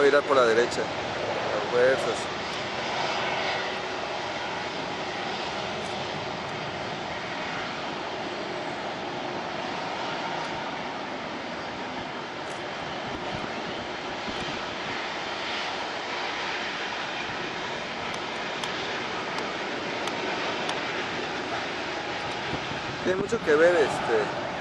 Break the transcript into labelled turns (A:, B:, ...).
A: virar por la derecha. A fuerzas. Tiene mucho que ver este